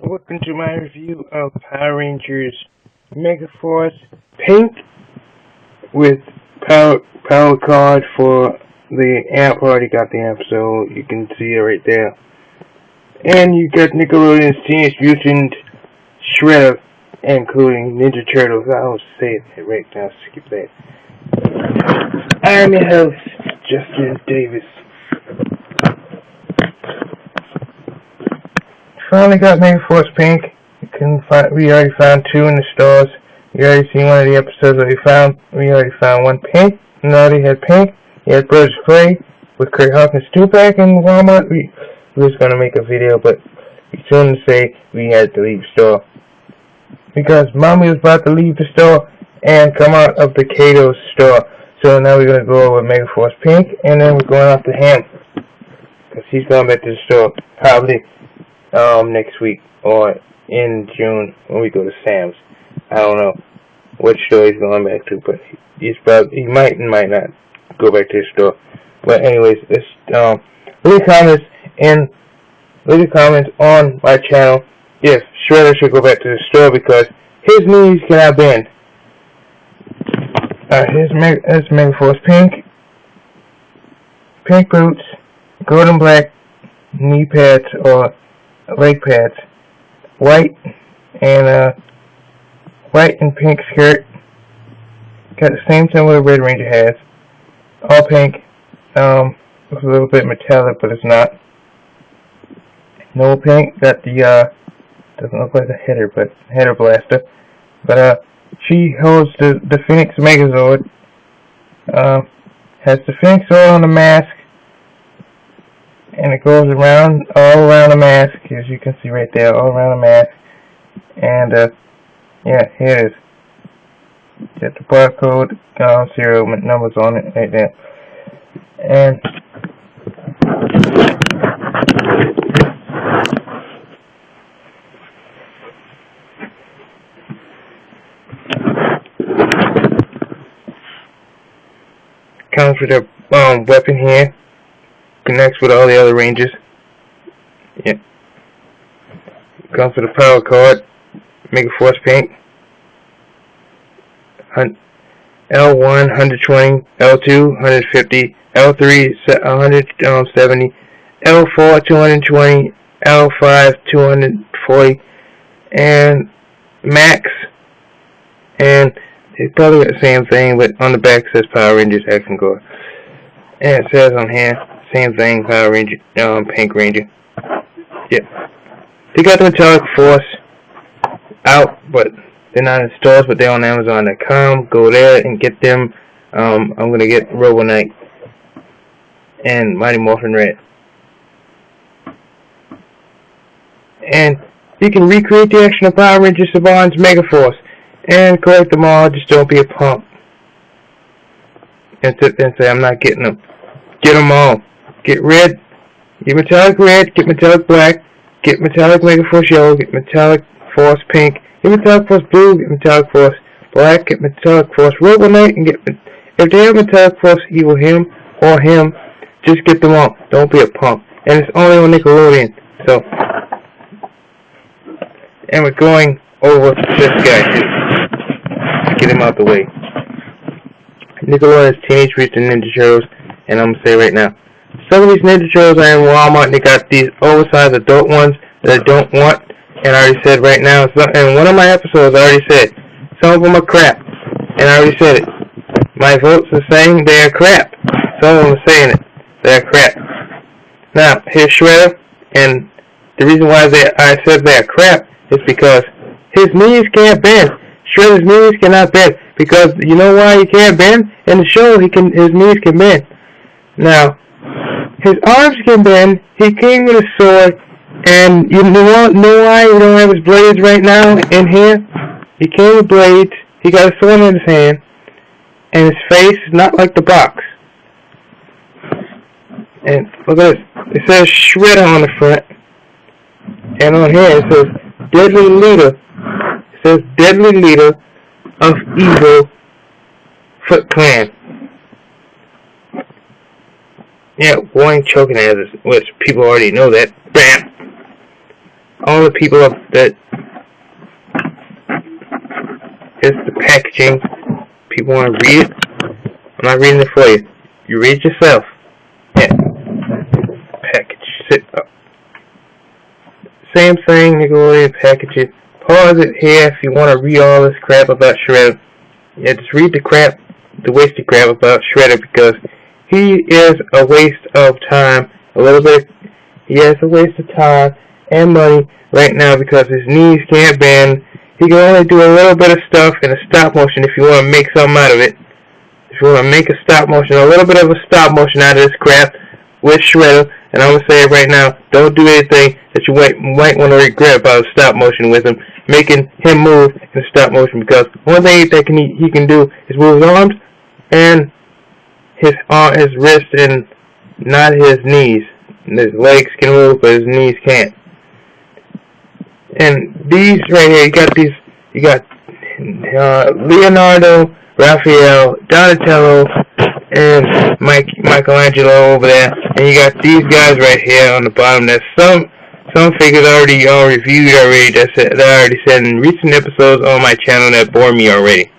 Welcome to my review of Power Rangers Megaforce Pink with power power card for the amp. Already got the amp, so you can see it right there. And you got Nickelodeon's Teenage Mutant Shredder, including Ninja Turtles. I was saying it right now. Skip that. I'm your host, Justin Davis. Finally got Megaforce Pink. You can find, we already found two in the stores. You already seen one of the episodes that we found. We already found one pink. And already had pink. You had Birds of with Curt Hawkins two pack in Walmart. We, we was gonna make a video, but we soon to say we had to leave the store. Because mommy was about to leave the store and come out of the Kato store. So now we're gonna go over Megaforce Pink and then we're going off to him. Cause he's going back to the store. Probably um, next week or in June when we go to Sam's. I don't know which store he's going back to, but he's probably he might and might not go back to the store. But anyways, it's um, leave comments and leave comments on my channel if Shredder should go back to the store because his knees cannot bend. Uh, his Meg his Megaforce pink, pink boots, golden black knee pads or leg pads, white and uh, white and pink skirt. Got the same symbol Red Ranger has. All pink. Um, a little bit metallic, but it's not. No pink. Got the uh, doesn't look like a header, but header blaster. But uh, she holds the the Phoenix Megazord. Uh, has the Phoenix Sword on the mask and it goes around all around the mask as you can see right there all around the mask. And uh, yeah here it is. Get the barcode uh, serial numbers on it right there. And comes with a um, weapon here connects with all the other ranges. Yep. Comes with a power card. Megaforce Pink. L1 120, L2 150, L3 170, um, L4 220, L5 240, and Max. And it's probably the same thing, but on the back says Power Rangers Action Core. And it says on here same thing, Power Ranger, um, Pink Ranger. Yeah. They got the Metallic Force out, but they're not in stores, but they're on Amazon.com. Go there and get them. Um, I'm gonna get Robo Knight and Mighty Morphin Red. And you can recreate the action of Power Ranger Saban's Mega Force and collect them all. Just don't be a punk and sit there and say I'm not getting them. Get them all. Get red, get metallic red, get metallic black, get metallic Mega Force yellow, get metallic force pink, get metallic force blue, get metallic force black, get metallic force Robo Knight, and get if they have metallic force evil him or him, just get them all. Don't be a punk. And it's only on Nickelodeon. So and we're going over this guy. Let's get him out the way. Nickelodeon's Teenage Mutant Ninja Turtles, and I'm gonna say right now, some of these Ninja Turtles are in Walmart and they got these oversized adult ones that I don't want. And I already said right now, in one of my episodes I already said, some of them are crap. And I already said it. My votes are saying they are crap. Some of them are saying it. They're crap. Now, here's Shredder, and the reason why they, I said they're crap is because his knees can't bend. Shredder's knees cannot bend. Because you know why he can't bend? In the show, he can his knees can bend. Now, his arms can bend. He came with a sword, and you know, know why he don't have his blades right now in here? He came with blades. He got a sword in his hand, and his face is not like the box. And look at this. It says Shredder on the front, and on here it says Deadly Leader. It says Deadly Leader of Evil Foot Clan. Yeah, boring choking hazards, which people already know that. Bam! All the people up that it's the packaging. People want to read it. I'm not reading it for you. You read it yourself. Yeah. Package. Sit up. Same thing, Nickelodeon package it. Pause it here if you want to read all this crap about Shredder. Yeah, just read the crap, the wasted crap about Shredder because he is a waste of time. A little bit, he is a waste of time and money right now because his knees can't bend. He can only do a little bit of stuff in a stop motion if you want to make something out of it. If you want to make a stop motion, a little bit of a stop motion out of this crap with Shredder, and I'm going to say it right now, don't do anything that you might, might want to regret about stop motion with him, making him move in stop motion because one thing that can he, he can do is move his arms and his arm, his wrist and not his knees. His legs can move, but his knees can't. And these right here, you got these, you got uh, Leonardo, Raphael, Donatello, and Mike Michelangelo over there, and you got these guys right here on the bottom. There's some some figures already uh, reviewed already. That's that I already said in recent episodes on my channel that bore me already,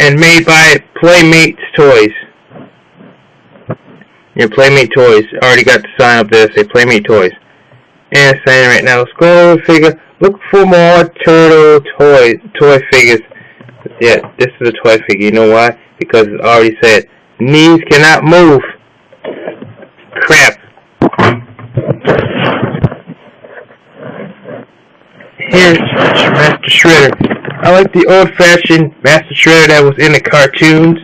and made by Playmates Toys. Your Playmate Toys. Already got the sign up there say Playmate Toys. And saying right now, scroll figure. Look for more turtle toy toy figures. Yeah, this is a toy figure. You know why? Because it already said knees cannot move. Crap. Here's Master Shredder. I like the old-fashioned Master Shredder that was in the cartoons.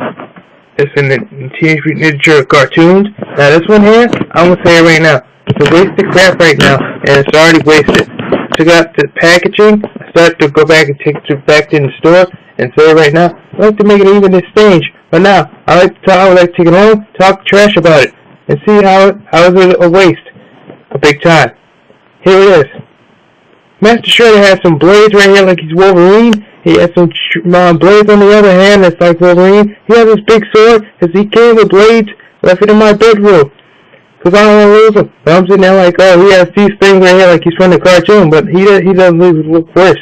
It's in the Teenage Mutant Ninja cartoons. Now this one here, I'm gonna say it right now. It's a waste of crap right now, and it's already wasted. Took out the packaging. I started to go back and take it back in the store and say right now. I like to make it even this stage, but now I like to talk. I like to take it home, talk trash about it, and see how how is it a waste, a big time. Here it is. Master Shredder has some blades right here like he's Wolverine. He has some uh, blades on the other hand that's like Wolverine. He has this big sword because he came with blades left it in my bedroom. Because I don't want to lose them. But I'm sitting there like, oh, he has these things right here like he's from the cartoon, but he, he doesn't look worse.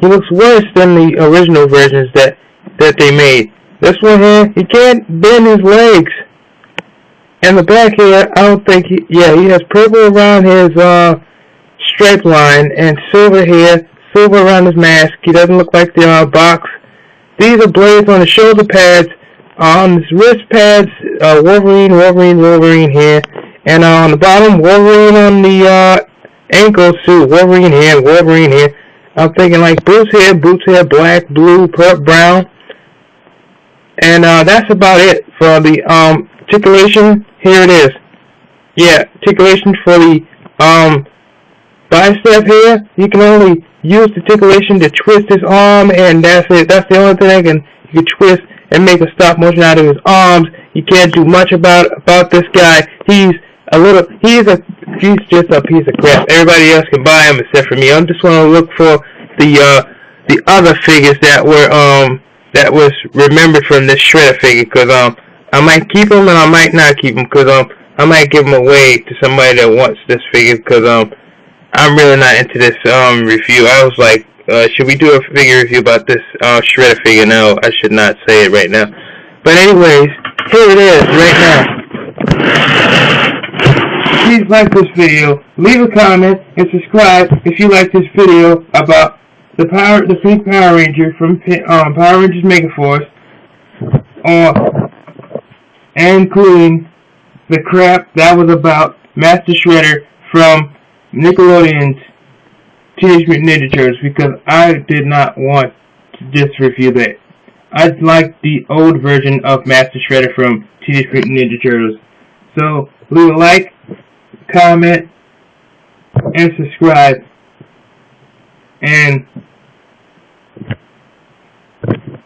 He looks worse than the original versions that, that they made. This one here, he can't bend his legs. And the back here, I don't think he, yeah, he has purple around his, uh, stripe line and silver here, silver around his mask. He doesn't look like the uh, box. These are blades on the shoulder pads, on his wrist pads, uh, Wolverine, Wolverine, Wolverine here, and uh, on the bottom, Wolverine on the uh, ankle suit, Wolverine here, Wolverine here. I'm thinking like boots here, boots here, black, blue, purple, brown. And uh, that's about it for the um, articulation. Here it is. Yeah, articulation for the um, bicep here, you can only use the articulation to twist his arm, and that's it. That's the only thing I can you can twist and make a stop motion out of his arms. You can't do much about about this guy. He's a little. He's a. He's just a piece of crap. Everybody else can buy him except for me. I'm just to look for the uh the other figures that were um that was remembered from this shredder figure because um I might keep them and I might not keep them because um I might give them away to somebody that wants this figure because um I'm really not into this um review. I was like, uh, should we do a figure review about this uh, Shredder figure? No, I should not say it right now. But anyways, here it is right now. Please like this video, leave a comment, and subscribe if you like this video about the power, the pink Power Ranger from um, Power Rangers Megaforce, uh, including the crap that was about Master Shredder from Nickelodeon's Teenage Mutant Ninja Turtles because I did not want to just review that. I like the old version of Master Shredder from Teenage Mutant Ninja Turtles. So leave a like, comment, and subscribe. And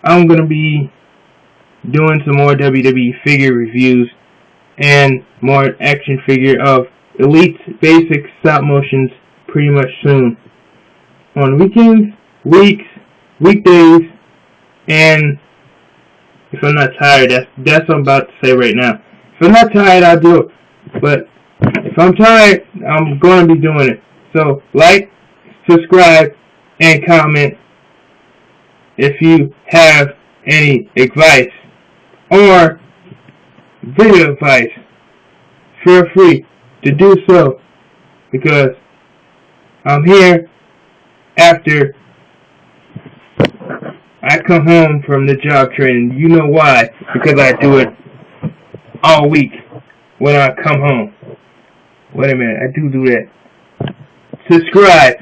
I'm going to be doing some more WWE figure reviews and more action figure of Elite Basic Stop Motions pretty much soon. On weekends, weeks, weekdays, and if I'm not tired, that's that's what I'm about to say right now. If I'm not tired, I'll do it. But if I'm tired, I'm going to be doing it. So, like, subscribe, and comment if you have any advice or video advice. Feel free to do so because I'm here after I come home from the job training. You know why? Because I do it all week when I come home. Wait a minute, I do do that. Subscribe.